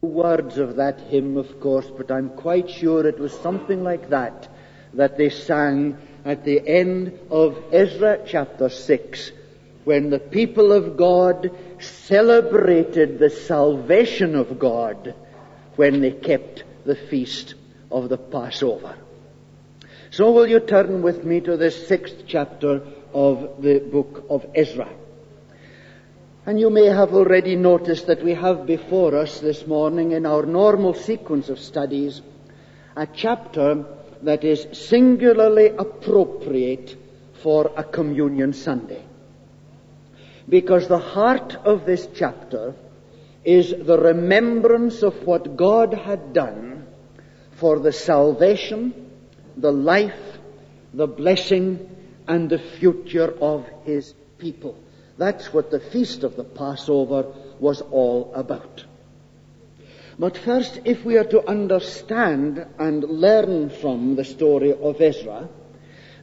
words of that hymn, of course, but I'm quite sure it was something like that that they sang at the end of Ezra chapter 6 when the people of God celebrated the salvation of God when they kept the feast of the Passover. So will you turn with me to the sixth chapter of the book of Ezra. And you may have already noticed that we have before us this morning in our normal sequence of studies a chapter that is singularly appropriate for a communion Sunday. Because the heart of this chapter is the remembrance of what God had done for the salvation, the life, the blessing, and the future of His people. That's what the feast of the Passover was all about. But first, if we are to understand and learn from the story of Ezra,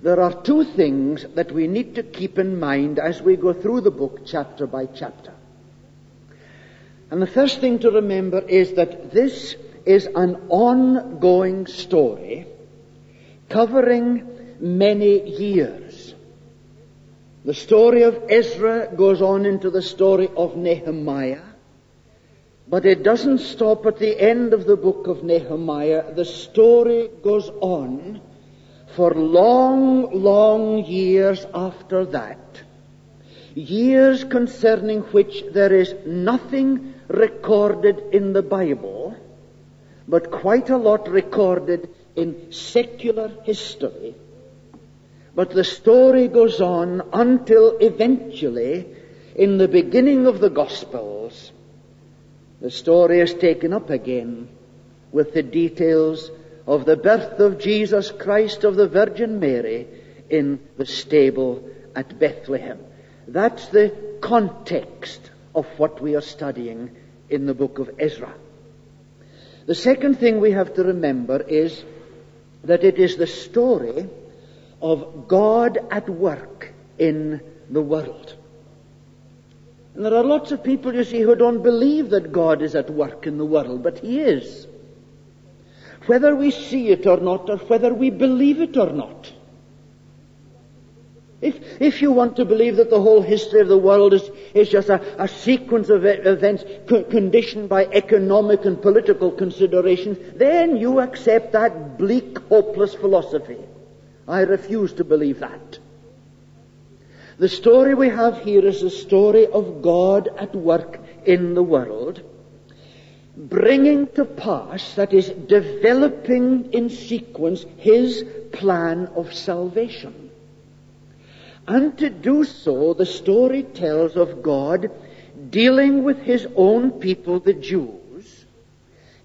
there are two things that we need to keep in mind as we go through the book chapter by chapter. And the first thing to remember is that this is an ongoing story covering many years. The story of Ezra goes on into the story of Nehemiah. But it doesn't stop at the end of the book of Nehemiah. The story goes on for long, long years after that. Years concerning which there is nothing recorded in the Bible, but quite a lot recorded in secular history but the story goes on until eventually, in the beginning of the Gospels, the story is taken up again with the details of the birth of Jesus Christ of the Virgin Mary in the stable at Bethlehem. That's the context of what we are studying in the book of Ezra. The second thing we have to remember is that it is the story of God at work in the world. And there are lots of people, you see, who don't believe that God is at work in the world, but He is. Whether we see it or not, or whether we believe it or not. If, if you want to believe that the whole history of the world is, is just a, a sequence of events co- conditioned by economic and political considerations, then you accept that bleak, hopeless philosophy. I refuse to believe that. The story we have here is a story of God at work in the world, bringing to pass, that is, developing in sequence, His plan of salvation. And to do so, the story tells of God dealing with His own people, the Jews,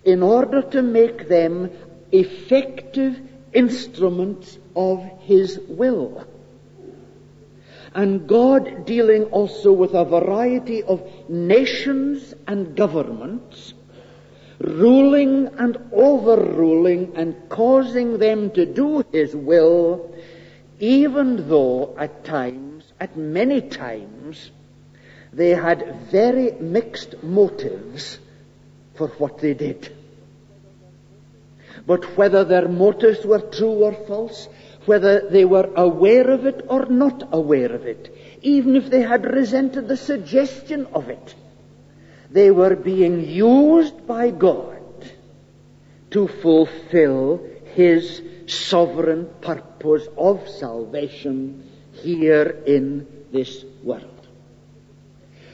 in order to make them effective instruments of His will. And God dealing also with a variety of nations and governments, ruling and overruling and causing them to do His will, even though at times, at many times, they had very mixed motives for what they did. But whether their motives were true or false, whether they were aware of it or not aware of it, even if they had resented the suggestion of it, they were being used by God to fulfill His sovereign purpose of salvation here in this world.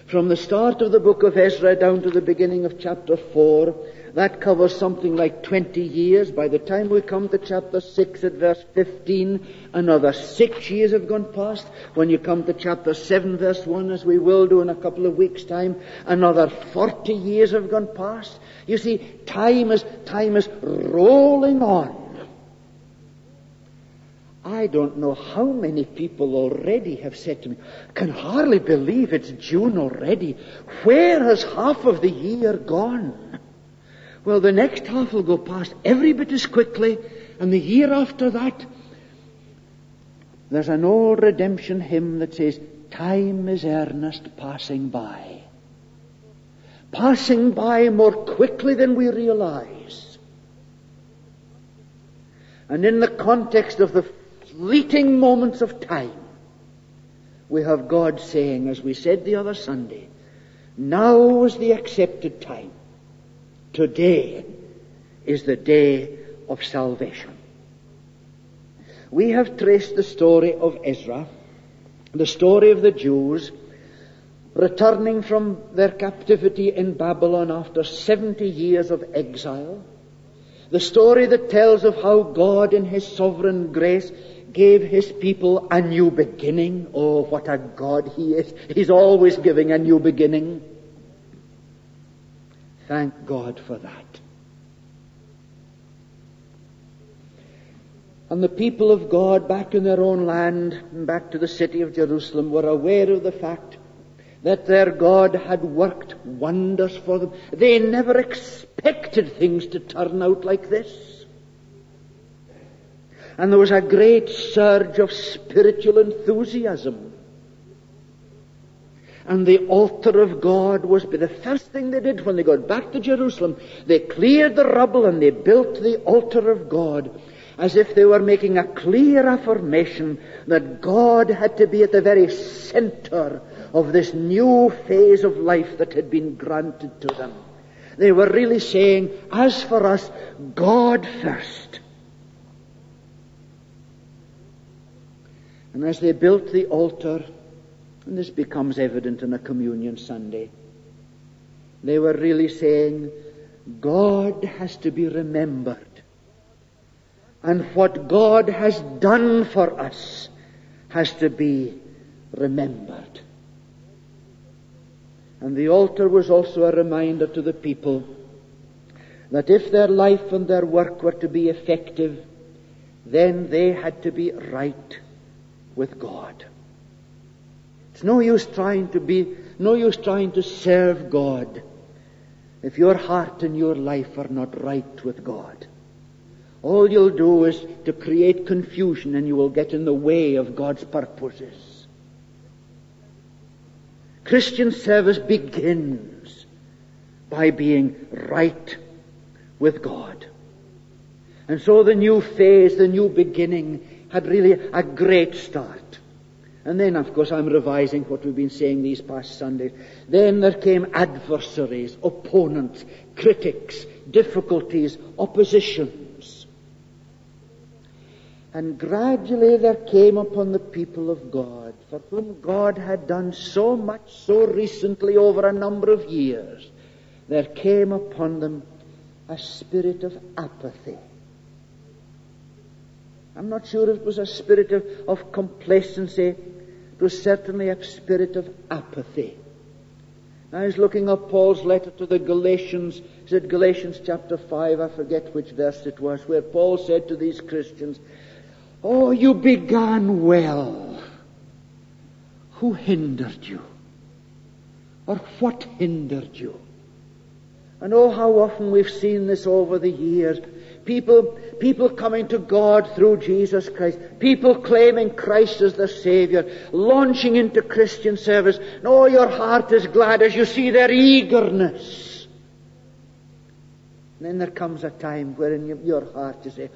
From the start of the book of Ezra down to the beginning of chapter 4, that covers something like 20 years. By the time we come to chapter 6 at verse 15, another six years have gone past. When you come to chapter 7 verse 1, as we will do in a couple of weeks' time, another 40 years have gone past. You see, time is, time is rolling on. I don't know how many people already have said to me, can hardly believe it's June already. Where has half of the year gone? Well, the next half will go past every bit as quickly, and the year after that, there's an old redemption hymn that says, Time is earnest passing by. passing by more quickly than we realize. And in the context of the fleeting moments of time, we have God saying, as we said the other Sunday, now is the accepted time. Today is the day of salvation. We have traced the story of Ezra, the story of the Jews, returning from their captivity in Babylon after 70 years of exile. The story that tells of how God in His sovereign grace gave His people a new beginning. Oh, what a God He is. He's always giving a new beginning. Thank God for that. And the people of God back in their own land back to the city of Jerusalem were aware of the fact that their God had worked wonders for them. They never expected things to turn out like this. And there was a great surge of spiritual enthusiasm. And the altar of God was the first thing they did when they got back to Jerusalem. They cleared the rubble and they built the altar of God as if they were making a clear affirmation that God had to be at the very center of this new phase of life that had been granted to them. They were really saying, as for us, God first. And as they built the altar, and this becomes evident in a communion Sunday, they were really saying, God has to be remembered and what God has done for us has to be remembered. And the altar was also a reminder to the people that if their life and their work were to be effective, then they had to be right with God. It's no use trying to be, no use trying to serve God if your heart and your life are not right with God. All you'll do is to create confusion and you will get in the way of God's purposes. Christian service begins by being right with God. And so the new phase, the new beginning had really a great start. And then, of course, I'm revising what we've been saying these past Sundays. Then there came adversaries, opponents, critics, difficulties, oppositions. And gradually there came upon the people of God, for whom God had done so much so recently over a number of years, there came upon them a spirit of apathy. I'm not sure it was a spirit of, of complacency. Was certainly a spirit of apathy. I was looking up Paul's letter to the Galatians. Is it Galatians chapter 5? I forget which verse it was, where Paul said to these Christians, Oh, you began well. Who hindered you? Or what hindered you? And oh, how often we've seen this over the years. People, people coming to God through Jesus Christ. People claiming Christ as their Savior. Launching into Christian service. And oh, your heart is glad as you see their eagerness. And then there comes a time wherein your heart you say,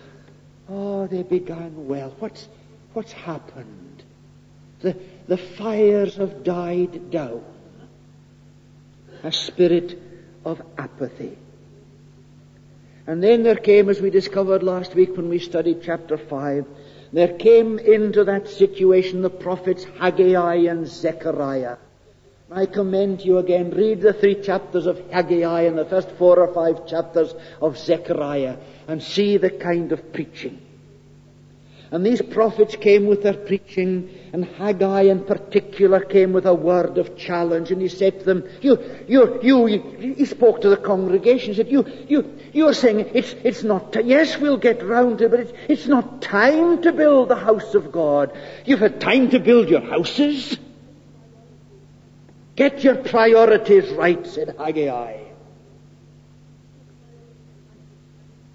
Oh, they began well. What's, what's happened? The, the fires have died down. A spirit of apathy. And then there came, as we discovered last week when we studied chapter 5, there came into that situation the prophets Haggai and Zechariah. I commend you again, read the three chapters of Haggai and the first four or five chapters of Zechariah and see the kind of preaching. And these prophets came with their preaching, and Haggai in particular came with a word of challenge, and he said to them, you, you, you, he spoke to the congregation, he said, you, you, you're saying it's, it's not, t- yes, we'll get round to it, but it's, it's not time to build the house of God. You've had time to build your houses. Get your priorities right, said Haggai.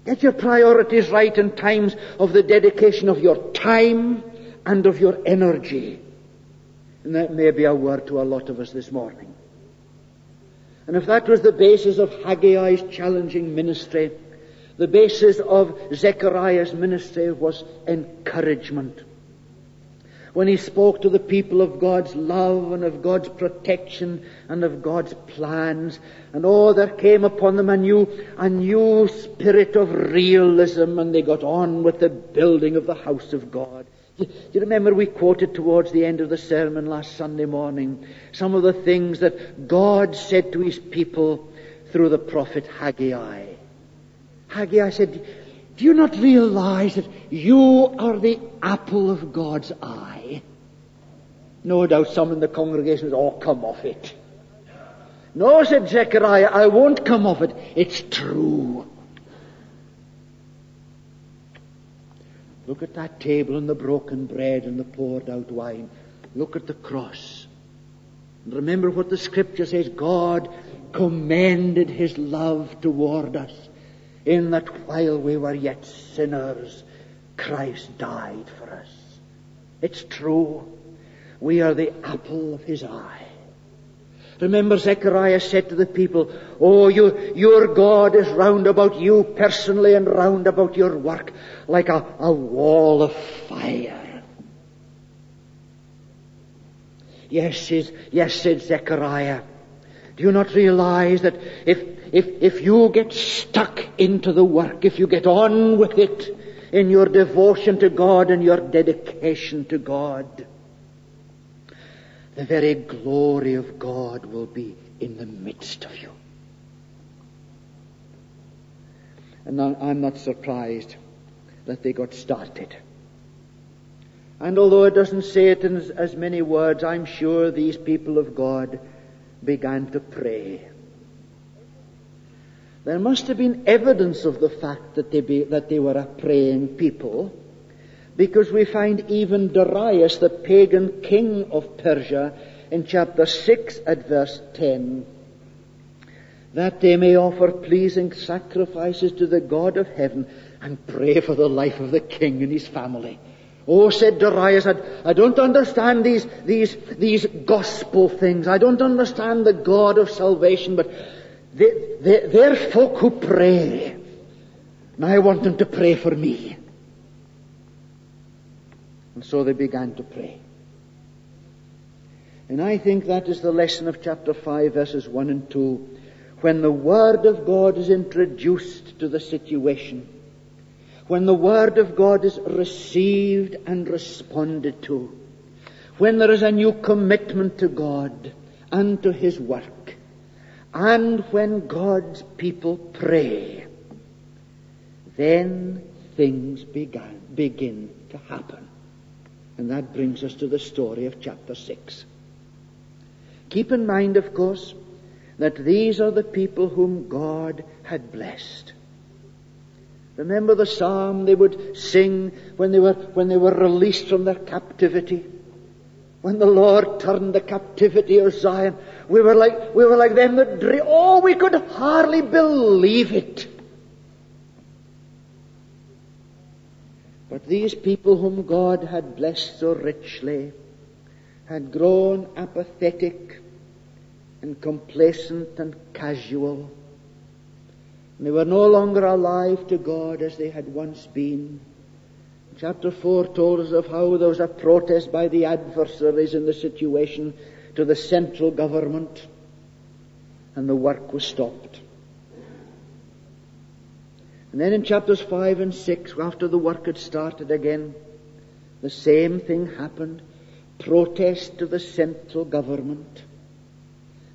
Get your priorities right in times of the dedication of your time and of your energy. And that may be a word to a lot of us this morning. And if that was the basis of Haggai's challenging ministry, the basis of Zechariah's ministry was encouragement. When he spoke to the people of God's love and of God's protection and of God's plans, and oh, there came upon them a new, a new spirit of realism, and they got on with the building of the house of God. Do you remember we quoted towards the end of the sermon last Sunday morning some of the things that God said to his people through the prophet Haggai? Haggai said, Do you not realize that you are the apple of God's eye? No doubt some in the congregation said, Oh, come off it. No, said Zechariah, I won't come off it. It's true. Look at that table and the broken bread and the poured out wine. Look at the cross. And remember what the scripture says God commended his love toward us in that while we were yet sinners, Christ died for us. It's true. We are the apple of his eye. Remember Zechariah said to the people, Oh, you, your God is round about you personally and round about your work like a, a wall of fire. Yes, says, yes, said Zechariah. Do you not realize that if, if, if you get stuck into the work, if you get on with it in your devotion to God and your dedication to God, the very glory of God will be in the midst of you. And I'm not surprised that they got started. And although it doesn't say it in as many words, I'm sure these people of God began to pray. There must have been evidence of the fact that they, be, that they were a praying people because we find even Darius, the pagan king of Persia, in chapter 6 at verse 10, that they may offer pleasing sacrifices to the God of heaven and pray for the life of the king and his family. Oh, said Darius, I, I don't understand these, these, these gospel things. I don't understand the God of salvation, but they, they, they're folk who pray. And I want them to pray for me. And so they began to pray. And I think that is the lesson of chapter 5, verses 1 and 2. When the Word of God is introduced to the situation, when the Word of God is received and responded to, when there is a new commitment to God and to His work, and when God's people pray, then things began, begin to happen. And that brings us to the story of chapter 6. Keep in mind, of course, that these are the people whom God had blessed. Remember the psalm they would sing when they were, when they were released from their captivity? When the Lord turned the captivity of Zion, we were like, we were like them that dream. Oh, we could hardly believe it. But these people whom God had blessed so richly had grown apathetic and complacent and casual. And they were no longer alive to God as they had once been. Chapter 4 told us of how there was a protest by the adversaries in the situation to the central government, and the work was stopped. And then in chapters 5 and 6, after the work had started again, the same thing happened. Protest to the central government.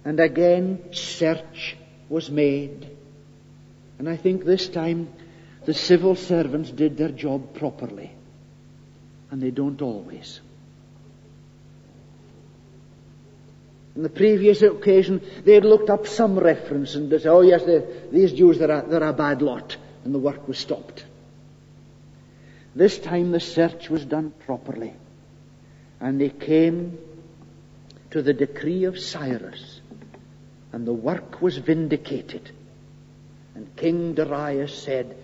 And again, search was made. And I think this time the civil servants did their job properly. And they don't always. On the previous occasion, they had looked up some reference and they said, oh yes, these Jews, they're a, they're a bad lot and the work was stopped. This time the search was done properly. And they came to the decree of Cyrus. And the work was vindicated. And King Darius said,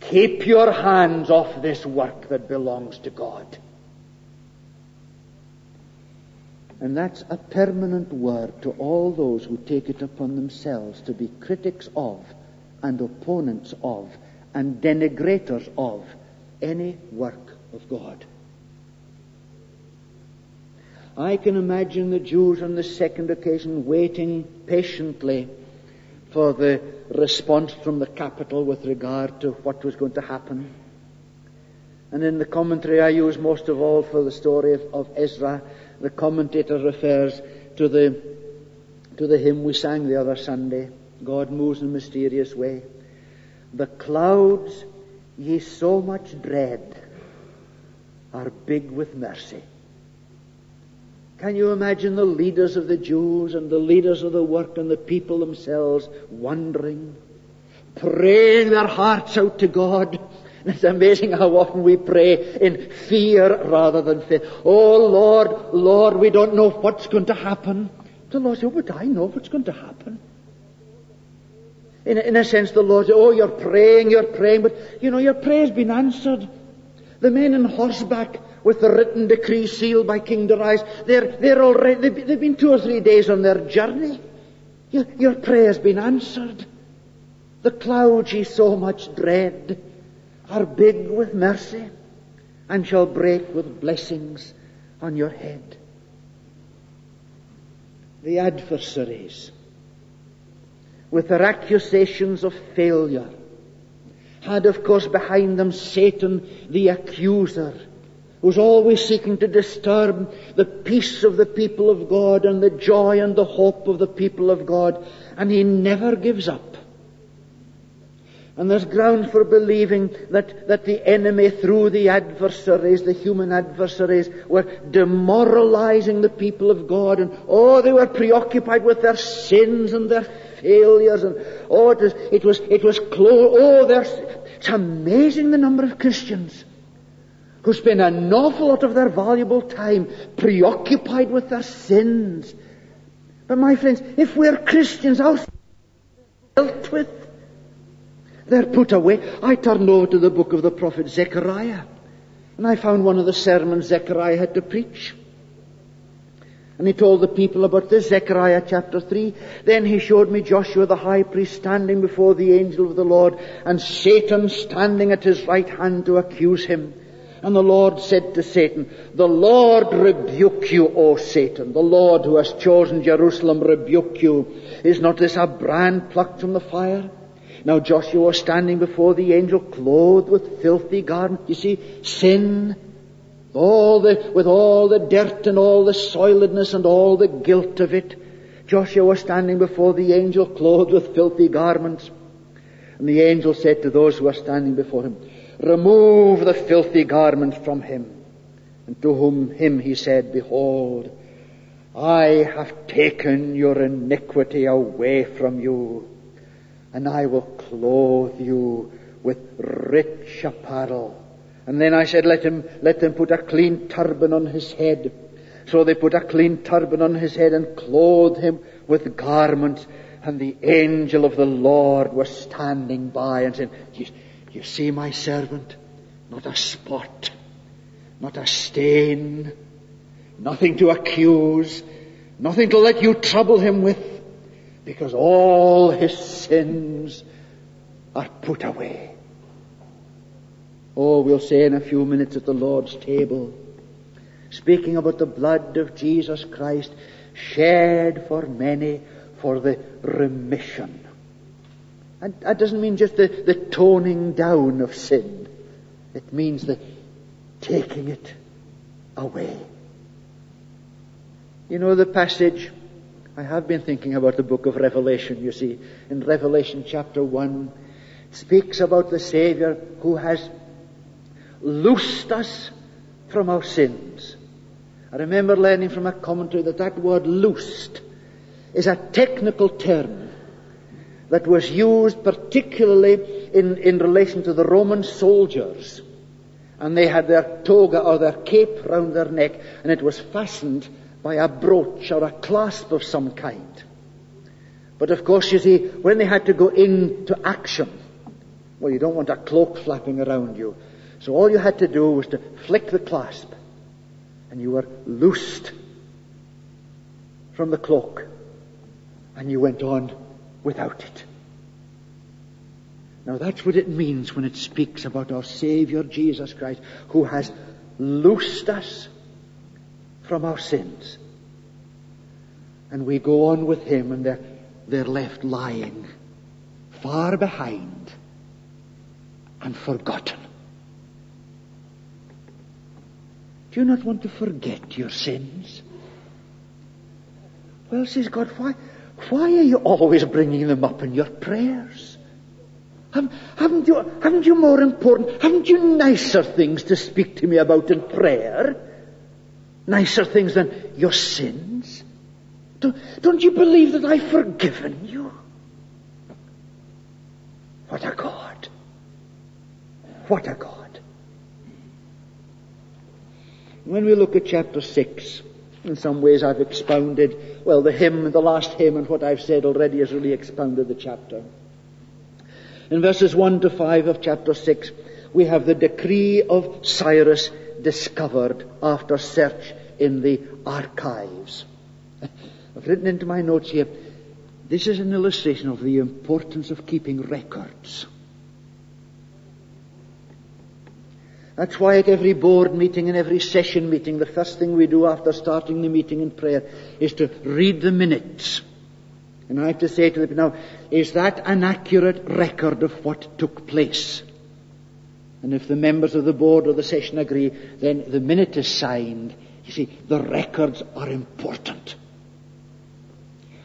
Keep your hands off this work that belongs to God. And that's a permanent word to all those who take it upon themselves to be critics of and opponents of and denigrators of any work of God. I can imagine the Jews on the second occasion waiting patiently for the response from the capital with regard to what was going to happen. And in the commentary I use most of all for the story of, of Ezra, the commentator refers to the, to the hymn we sang the other Sunday. God moves in a mysterious way. The clouds ye so much dread are big with mercy. Can you imagine the leaders of the Jews and the leaders of the work and the people themselves wondering, praying their hearts out to God? It's amazing how often we pray in fear rather than faith. Oh Lord, Lord, we don't know what's going to happen. The Lord said, but I know what's going to happen. In, in a sense, the Lord said, oh, you're praying, you're praying, but you know, your prayer's been answered. The men on horseback with the written decree sealed by King Darius. They're, they're already, they've, they've been two or three days on their journey. Your, your prayer's been answered. The clouds ye so much dread are big with mercy and shall break with blessings on your head. The adversaries, with their accusations of failure, had of course behind them Satan the accuser, who's always seeking to disturb the peace of the people of God and the joy and the hope of the people of God. And he never gives up. And there's ground for believing that, that the enemy, through the adversaries, the human adversaries, were demoralizing the people of God. And oh, they were preoccupied with their sins and their failures. And oh, it was, it was, it was close. Oh, there's, it's amazing the number of Christians who spend an awful lot of their valuable time preoccupied with their sins. But my friends, if we're Christians, sins dealt with. They're put away. I turned over to the book of the prophet Zechariah, and I found one of the sermons Zechariah had to preach. And he told the people about this, Zechariah chapter 3. Then he showed me Joshua the high priest standing before the angel of the Lord, and Satan standing at his right hand to accuse him. And the Lord said to Satan, The Lord rebuke you, O Satan. The Lord who has chosen Jerusalem rebuke you. Is not this a brand plucked from the fire? Now Joshua was standing before the angel clothed with filthy garments. You see, sin, all the, with all the dirt and all the soiledness and all the guilt of it. Joshua was standing before the angel clothed with filthy garments. And the angel said to those who were standing before him, Remove the filthy garments from him. And to whom him he said, Behold, I have taken your iniquity away from you, and I will clothe you with rich apparel. And then I said, let him, let them put a clean turban on his head. So they put a clean turban on his head and clothed him with garments. And the angel of the Lord was standing by and said, you see my servant? Not a spot, not a stain, nothing to accuse, nothing to let you trouble him with, because all his sins are put away. Oh, we'll say in a few minutes at the Lord's table, speaking about the blood of Jesus Christ shed for many for the remission and that doesn't mean just the, the toning down of sin. It means the taking it away. You know the passage, I have been thinking about the book of Revelation, you see. In Revelation chapter 1, speaks about the Savior who has loosed us from our sins. I remember learning from a commentary that that word loosed is a technical term that was used particularly in, in relation to the Roman soldiers. And they had their toga or their cape round their neck, and it was fastened by a brooch or a clasp of some kind. But of course, you see, when they had to go into action, well, you don't want a cloak flapping around you. So all you had to do was to flick the clasp, and you were loosed from the cloak and you went on without it. Now that's what it means when it speaks about our Savior Jesus Christ, who has loosed us from our sins. And we go on with Him and they're, they're left lying far behind and forgotten. Do you not want to forget your sins? Well, says God, why, why are you always bringing them up in your prayers? Haven't you, haven't you more important, haven't you nicer things to speak to me about in prayer? Nicer things than your sins? Don't, don't you believe that I've forgiven you? What a God. What a God. When we look at chapter 6, in some ways I've expounded, well, the hymn, the last hymn, and what I've said already has really expounded the chapter. In verses 1 to 5 of chapter 6, we have the decree of Cyrus discovered after search in the archives. I've written into my notes here, this is an illustration of the importance of keeping records. That's why at every board meeting and every session meeting, the first thing we do after starting the meeting in prayer is to read the minutes. And I have to say to them now, is that an accurate record of what took place? And if the members of the board or the session agree, then the minute is signed. You see, the records are important.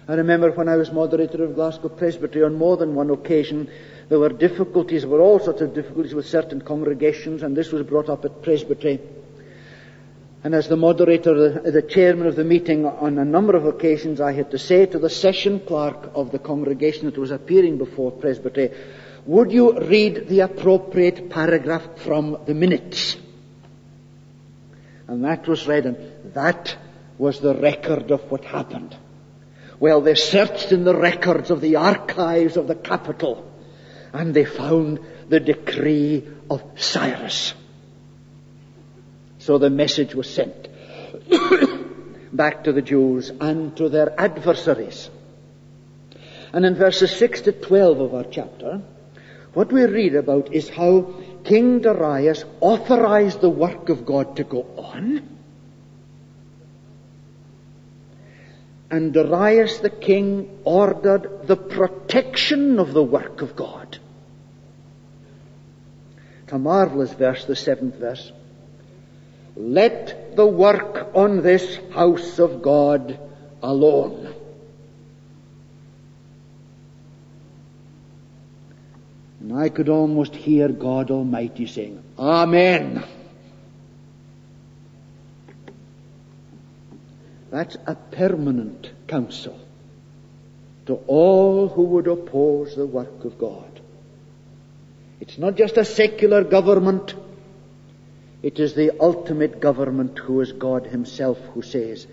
I remember when I was moderator of Glasgow Presbytery on more than one occasion, there were difficulties, there were all sorts of difficulties with certain congregations, and this was brought up at Presbytery. And as the moderator, the, the, chairman of the meeting, on a number of occasions, I had to say to the session clerk of the congregation that was appearing before presbytery, would you read the appropriate paragraph from the minutes? And that was read, and that was the record of what happened. Well, they searched in the records of the archives of the capital, and they found the decree of Cyrus. So the message was sent back to the Jews and to their adversaries. And in verses 6 to 12 of our chapter, what we read about is how King Darius authorized the work of God to go on. And Darius the king ordered the protection of the work of God. A marvelous verse, the seventh verse. Let the work on this house of God alone. And I could almost hear God Almighty saying, Amen. That's a permanent counsel to all who would oppose the work of God. It's not just a secular government it is the ultimate government who is God Himself who says,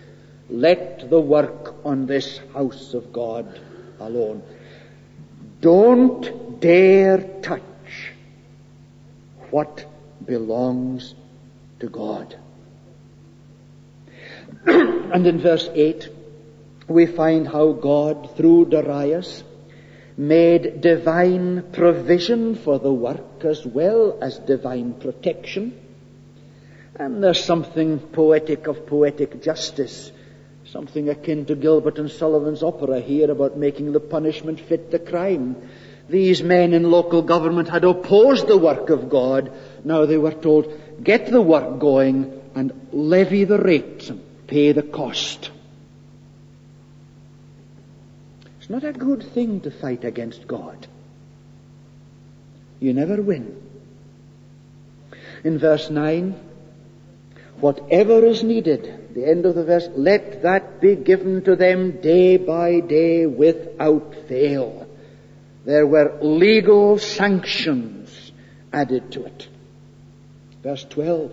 let the work on this house of God alone. Don't dare touch what belongs to God. and in verse 8, we find how God, through Darius, made divine provision for the work as well as divine protection. And there's something poetic of poetic justice, something akin to Gilbert and Sullivan's opera here about making the punishment fit the crime. These men in local government had opposed the work of God. Now they were told, get the work going and levy the rates and pay the cost. Not a good thing to fight against God. You never win. In verse 9, Whatever is needed, the end of the verse, let that be given to them day by day without fail. There were legal sanctions added to it. Verse 12.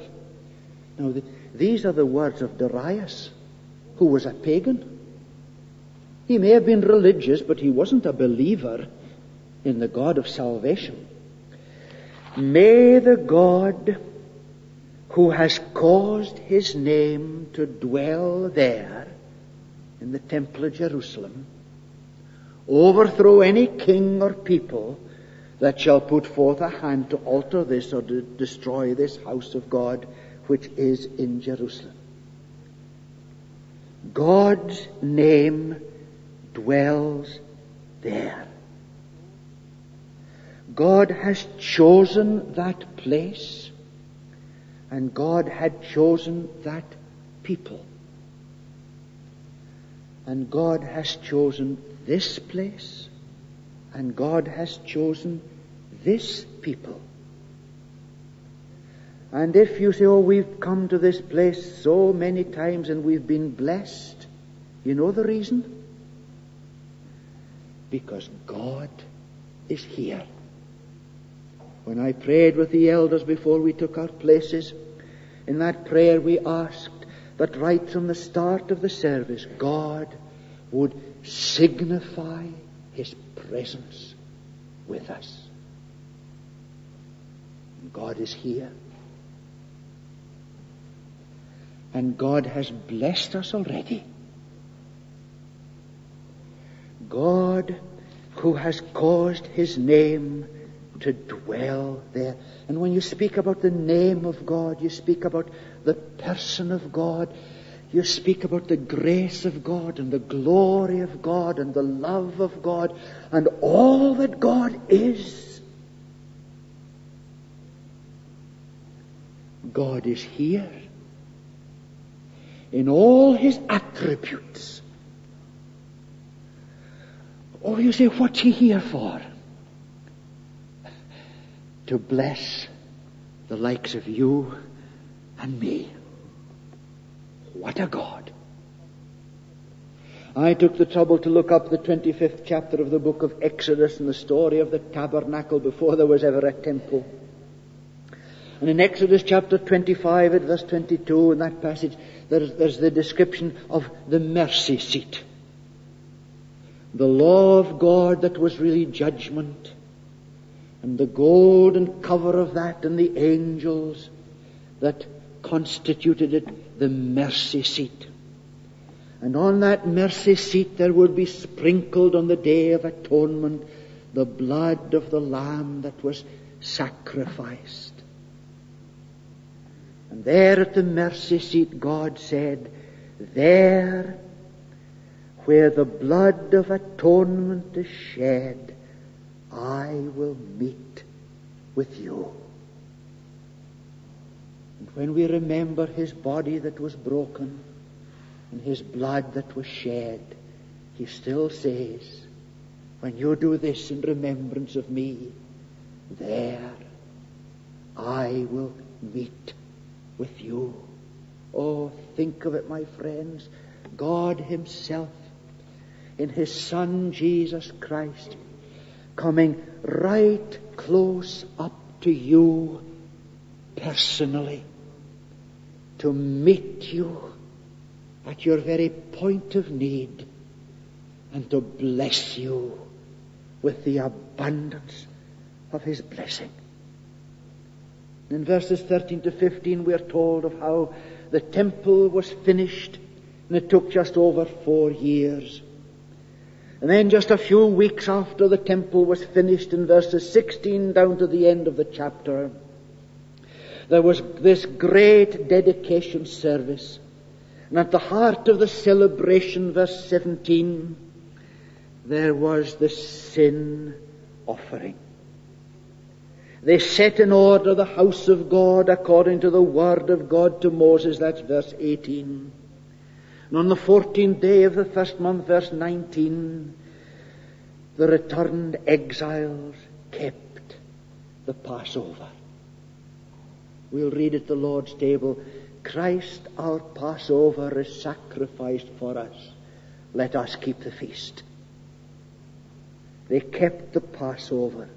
Now, the, these are the words of Darius, who was a pagan. He may have been religious, but he wasn't a believer in the God of salvation. May the God who has caused his name to dwell there in the Temple of Jerusalem, overthrow any king or people that shall put forth a hand to alter this or to destroy this house of God which is in Jerusalem. God's name dwells there. God has chosen that place and God had chosen that people. And God has chosen this place and God has chosen this people. And if you say, oh, we've come to this place so many times and we've been blessed, you know the reason? Because God is here. When I prayed with the elders before we took our places, in that prayer we asked that right from the start of the service, God would signify His presence with us. God is here. And God has blessed us already. God who has caused his name to dwell there. And when you speak about the name of God, you speak about the person of God, you speak about the grace of God and the glory of God and the love of God and all that God is. God is here in all his attributes. Oh, you say, what's he here for? To bless the likes of you and me. What a God. I took the trouble to look up the 25th chapter of the book of Exodus and the story of the tabernacle before there was ever a temple. And in Exodus chapter 25 at verse 22 in that passage, there's, there's the description of the mercy seat. The law of God that was really judgment. And the golden cover of that and the angels that constituted it the mercy seat. And on that mercy seat there would be sprinkled on the day of atonement the blood of the lamb that was sacrificed. And there at the mercy seat, God said, There where the blood of atonement is shed, I will meet with you. And when we remember his body that was broken and his blood that was shed, he still says, when you do this in remembrance of me, there I will meet with you. Oh, think of it, my friends. God Himself, in His Son Jesus Christ, coming right close up to you personally to meet you at your very point of need and to bless you with the abundance of His blessing. In verses 13 to 15, we are told of how the temple was finished, and it took just over four years. And then just a few weeks after the temple was finished, in verses 16 down to the end of the chapter, there was this great dedication service. And at the heart of the celebration, verse 17, there was the sin offering. They set in order the house of God according to the word of God to Moses. That's verse 18. And on the 14th day of the first month, verse 19, the returned exiles kept the Passover. We'll read at the Lord's table, Christ our Passover is sacrificed for us. Let us keep the feast. They kept the Passover.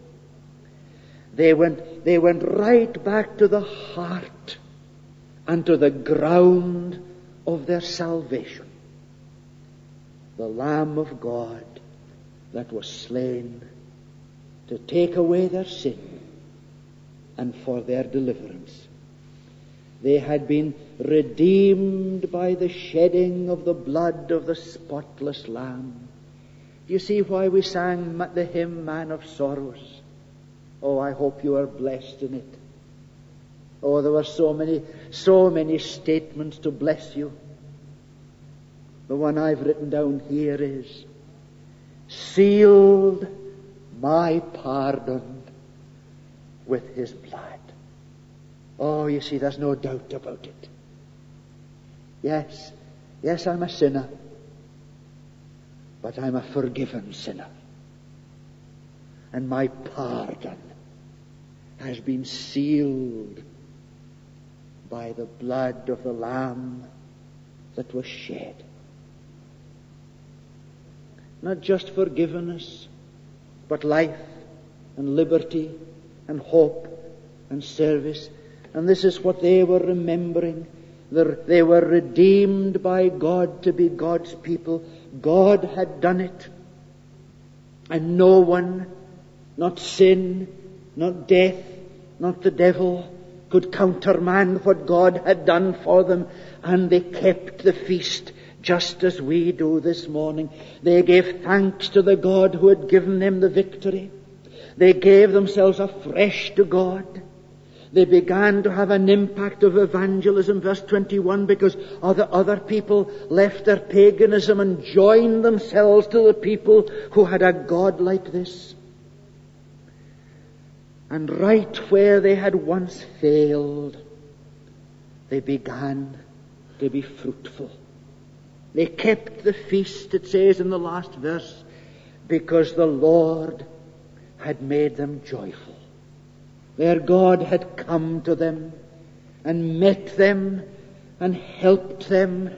They went, they went right back to the heart and to the ground of their salvation. The Lamb of God that was slain to take away their sin and for their deliverance. They had been redeemed by the shedding of the blood of the spotless Lamb. You see why we sang the hymn, Man of Sorrows? Oh, I hope you are blessed in it. Oh, there were so many, so many statements to bless you. The one I've written down here is, sealed my pardon with his blood. Oh, you see, there's no doubt about it. Yes, yes, I'm a sinner, but I'm a forgiven sinner. And my pardon has been sealed by the blood of the Lamb that was shed. Not just forgiveness, but life and liberty and hope and service. And this is what they were remembering. They were redeemed by God to be God's people. God had done it. And no one, not sin, not death, not the devil, could countermand what God had done for them, and they kept the feast just as we do this morning. They gave thanks to the God who had given them the victory. They gave themselves afresh to God. They began to have an impact of evangelism, verse 21, because other, other people left their paganism and joined themselves to the people who had a God like this. And right where they had once failed, they began to be fruitful. They kept the feast, it says in the last verse, because the Lord had made them joyful. Their God had come to them and met them and helped them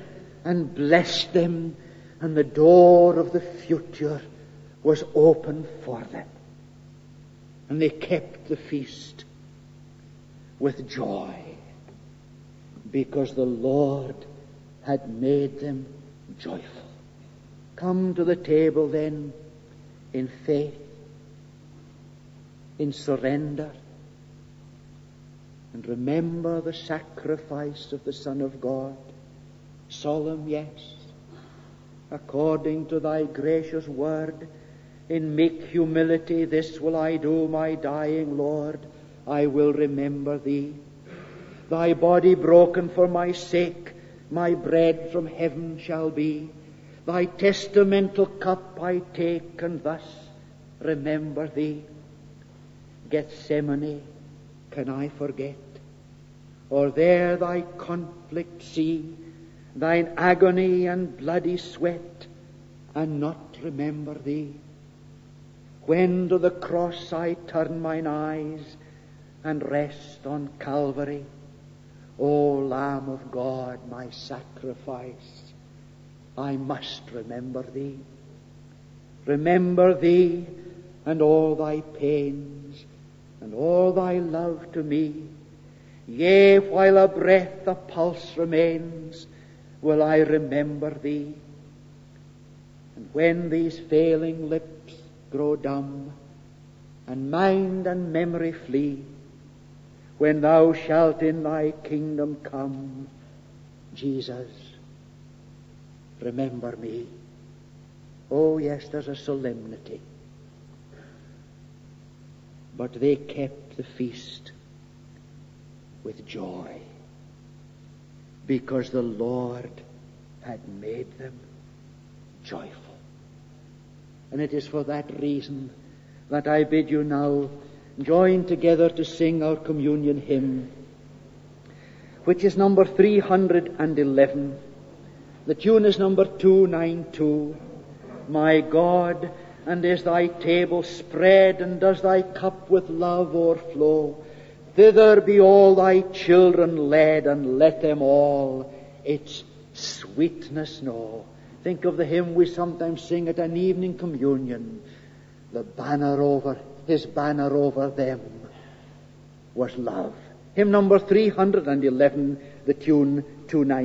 and blessed them, and the door of the future was open for them. And they kept the feast with joy because the Lord had made them joyful. Come to the table then in faith, in surrender, and remember the sacrifice of the Son of God. Solemn, yes, according to thy gracious word in meek humility, this will I do, my dying Lord. I will remember thee. Thy body broken for my sake, my bread from heaven shall be. Thy testamental cup I take, and thus remember thee. Gethsemane, can I forget? Or there thy conflict see, thine agony and bloody sweat, and not remember thee? When to the cross I turn mine eyes and rest on Calvary, O Lamb of God, my sacrifice, I must remember thee. Remember thee and all thy pains and all thy love to me. Yea, while a breath, a pulse remains, will I remember thee. And when these failing lips grow dumb, and mind and memory flee. When thou shalt in thy kingdom come, Jesus, remember me. Oh, yes, there's a solemnity. But they kept the feast with joy because the Lord had made them joyful. And it is for that reason that I bid you now join together to sing our communion hymn, which is number 311. The tune is number 292. My God, and is thy table spread, and does thy cup with love o'erflow? Thither be all thy children led, and let them all its sweetness know. Think of the hymn we sometimes sing at an evening communion. The banner over, his banner over them was love. Hymn number 311, the tune 290.